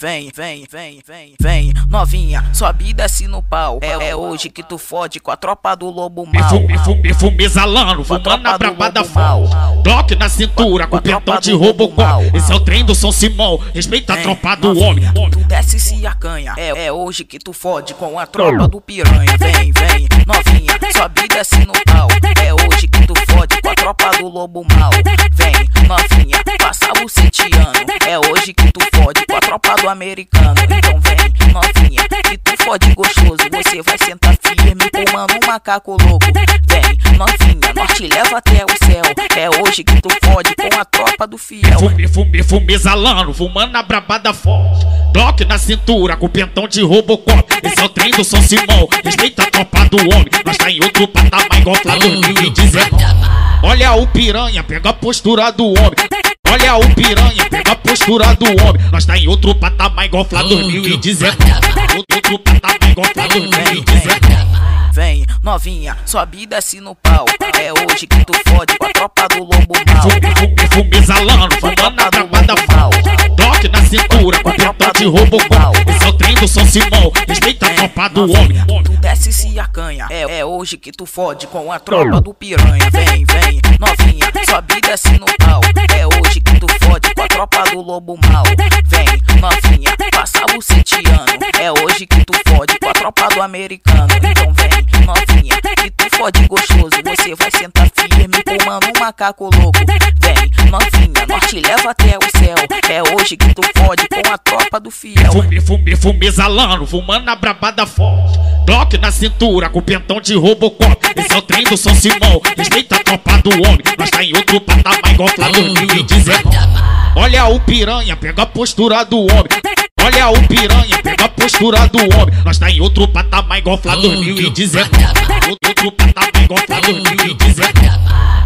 Vem, vem, vem, vem, vem, novinha, sobe e desce no pau. É, é hoje que tu fode com a tropa do lobo Me mal. fume, fume, fume exalando, fumando a braba da fal. Glock na cintura, com pentão de robocop. Esse é o trem do São Simão, respeita a Vem, tropa do novinha, homem. Tu desce e se acanha. É, é hoje que tu fode com a tropa do piranha. Vem, vem, novinha, sobe e desce no pau. É hoje que tu fode com a tropa do americano. Então vem, novinha, que tu fode gostoso. Você vai sentar firme, comando um macaco louco. Vem, novinha, nós te leva até o céu. É hoje que tu fode com a tropa do fiel. Fume, fume, fume exalando, fumando a brabada forte. Glock na cintura, com pentão de robocop. Esse é o trem do São Simão, respeita a tropa do homem. Nós tá em outro patamar igual Flá 2019. Olha o piranha, pega a postura do homem. Olha o piranha, pega a postura do homem. Nós tá em outro patamar igual Flá 2019. Outro patamar igual Flá 2019. Vem, novinha, sobe e desce no pau. É hoje que tu fode com a tropa do lobo mal. Exalando, fumando a brabada forte. Glock na cintura, com pentão de robocop. Esse é o trem do São Simão, respeita a tropa do homem. Tu desce e se acanha. É, é hoje que tu fode com a tropa do piranha. Vem, vem, novinha, Vem, novinha, passa o setiano. É hoje que tu fode com a tropa do americano. Então vem, novinha, que tu fode gostoso. Você vai sentar firme, comando um macaco louco. Vem, novinha, nós te leva até o céu. É hoje que tu fode com a tropa do fiel. Fume, fume, fume exalando, fumando a brabada forte. Glock na cintura, com pentão de robocop. Esse é o trem do São Simão, respeita a tropa do homem. Nós tá em outro patamar igual Flá 2019. Olha o piranha, pega a postura do homem. Olha o piranha, pega a postura do homem. Nós tá em outro patamar igual Flá 2019. Outro patamar igual Flá 2019.